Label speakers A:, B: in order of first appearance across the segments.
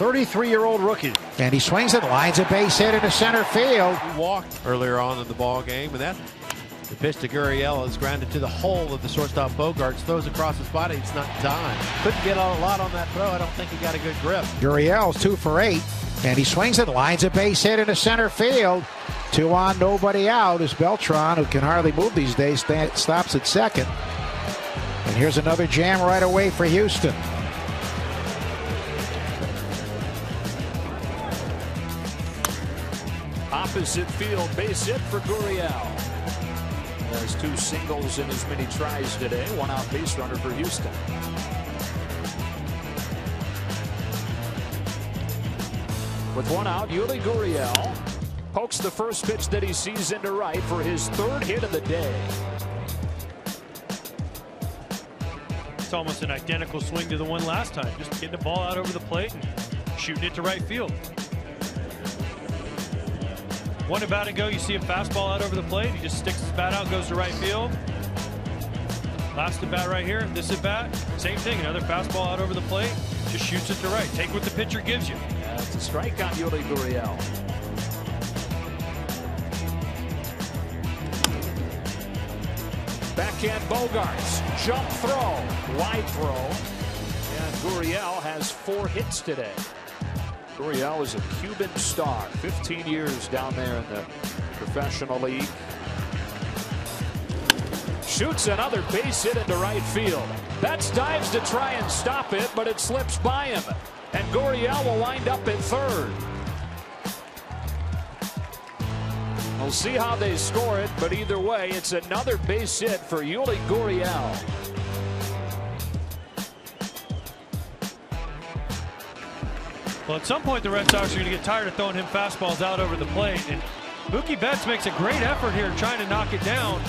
A: 33-year-old rookie.
B: And he swings it, lines a base hit into center field.
C: He walked earlier on in the ball game, and that the pitch to Gurriel is grounded to the hole of the shortstop Bogaerts. Throws across his body. It's not time. Couldn't get a lot on that throw. I don't think he got a good grip.
B: Gurriel's two for eight. And he swings it, lines a base hit into center field. Two on, nobody out as Beltran, who can hardly move these days, stops at second. And here's another jam right away for Houston.
D: Opposite field base hit for Gurriel. Has two singles in as many tries today. One out base runner for Houston. With one out, Yuli Gurriel pokes the first pitch that he sees into right for his third hit of the day.
E: It's almost an identical swing to the one last time. Just getting the ball out over the plate and shooting it to right field. One about and go, you see a fastball out over the plate. He just sticks his bat out, goes to right field. Last at bat right here. This at bat, same thing. Another fastball out over the plate. Just shoots it to right. Take what the pitcher gives you.
D: That's a strike on Yuli Gurriel. Backhand Bogaerts. Jump throw. Wide throw. And Gurriel has four hits today. Gurriel is a Cuban star. 15 years down there in the professional league. Shoots another base hit into right field. Betts dives to try and stop it, but it slips by him. And Gurriel will wind up at third. We'll see how they score it, but either way, it's another base hit for Yuli Gurriel.
E: Well, at some point, the Red Sox are going to get tired of throwing him fastballs out over the plate. And Mookie Betts makes a great effort here trying to knock it down.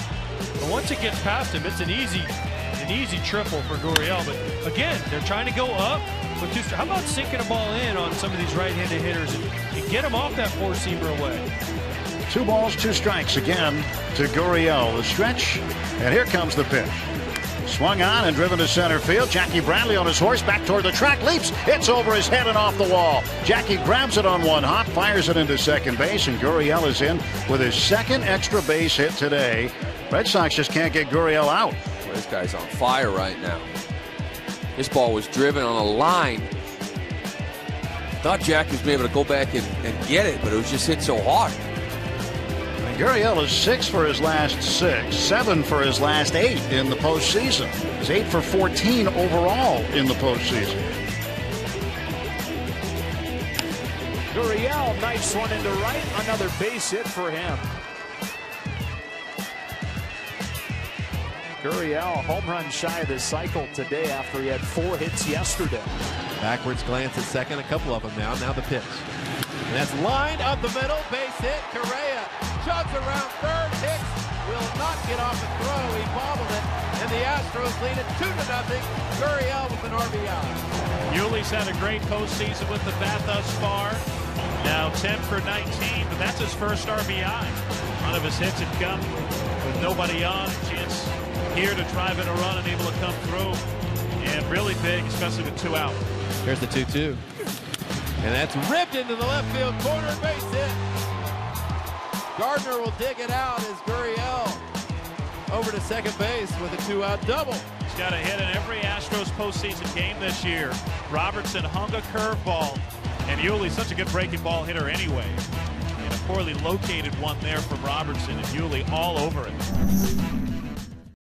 E: But once it gets past him, it's an easy, an easy triple for Gurriel. But again, they're trying to go up. But two, how about sinking a ball in on some of these right-handed hitters and, and get them off that four-seamer away?
A: Two balls, two strikes again to Gurriel. The stretch, and here comes the pitch. Swung on and driven to center field. Jackie Bradley on his horse back toward the track. Leaps. It's over his head and off the wall. Jackie grabs it on one hop, fires it into second base, and Gurriel is in with his second extra base hit today. Red Sox just can't get Gurriel out.
F: Well, this guy's on fire right now. This ball was driven on a line. Thought Jack was able to go back and, and get it, but it was just hit so hard.
A: And Gurriel is six for his last six, seven for his last eight in the postseason. He's eight for 14 overall in the postseason.
D: Gurriel, nice one into right. Another base hit for him. Gurriel, home run shy of the cycle today after he had four hits yesterday.
C: Backwards glance at second, a couple of them now. Now the pitch. And that's lined up the middle, base hit. Correa shots around third. Hicks will not get off the throw. He bobbled it, and the Astros lead it two to nothing. Gurriel with an RBI.
E: Yuli's had a great postseason with the bat thus far. Now 10 for 19, but that's his first RBI. One of his hits had come with nobody on. Chance here to drive in a run and able to come through. And really big, especially with two out.
C: Here's the 2-2. And that's ripped into the left field corner base hit. Gardner will dig it out as Gurriel over to second base with a two-out double.
E: He's got a hit in every Astros postseason game this year. Robertson hung a curveball, and Yuli's such a good breaking ball hitter anyway. And a poorly located one there from Robertson, and Yuli all over it.